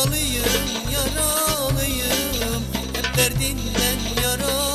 yaralıyım yaralıyım. Hep derdinden yaralıyım.